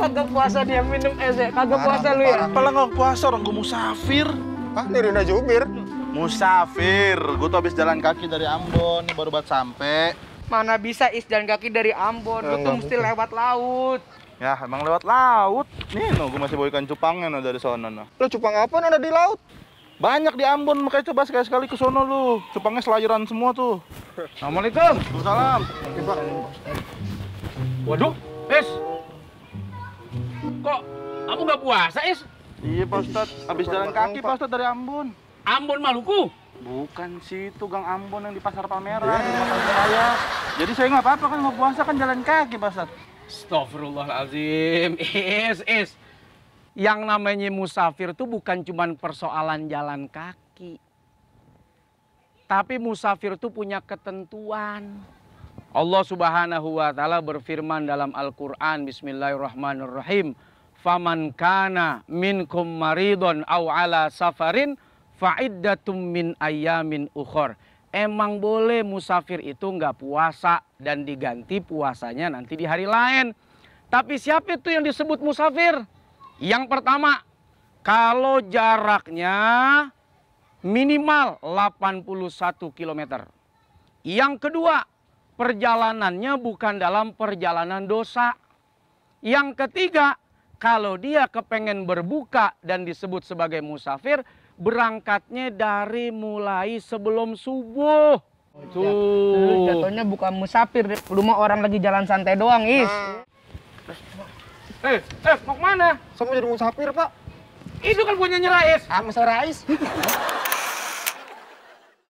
Kagak puasa dia minum es ya? Kagak puasa lu ya? Pelengong puasa orang gue musafir. Hah? Nirina jubir? Musafir. Gue tuh habis jalan kaki dari Ambon, baru buat sampai. Mana bisa is jalan kaki dari Ambon? Gue eh, tuh mesti lewat laut. Ya, emang lewat laut. Nih, no, gue masih bawa ikan cupangnya no, dari sana. No. Lo cupang apa ada di laut? Banyak di Ambon, makanya coba sekali-sekali ke sono lu. Cupangnya selayaran semua tuh. Assalamualaikum. Salam. Waduh, Is. Kok kamu nggak puasa, Is? Iya Pak Ustadz, habis jalan kaki Pak Ustadz dari Ambon. Ambon Maluku. Bukan situ Gang Ambon yang di Pasar Palmerah, di rumah tante saya. Jadi saya nggak apa-apa kan nggak puasa kan jalan kaki Pak Ustadz. Astagfirullahaladzim. Is, Is. Yang namanya musafir tuh bukan cuman persoalan jalan kaki. Tapi musafir tuh punya ketentuan. Allah Subhanahu wa taala berfirman dalam Al-Qur'an Bismillahirrahmanirrahim. Faman kana minkum maridon aw ala safarin fa'iddatum min ayamin ukhor. Emang boleh musafir itu nggak puasa dan diganti puasanya nanti di hari lain. Tapi siapa itu yang disebut musafir? Yang pertama, kalau jaraknya minimal 81 km. Yang kedua, perjalanannya bukan dalam perjalanan dosa. Yang ketiga, kalau dia kepengen berbuka dan disebut sebagai musafir, berangkatnya dari mulai sebelum subuh. Tuh. jatuhnya bukan musafir, lu mah orang lagi jalan santai doang, Is. Eh, eh, mau ke mana? Saya mau jadi musafir, Pak. Itu kan punya Rais. Ah, Mas Rais.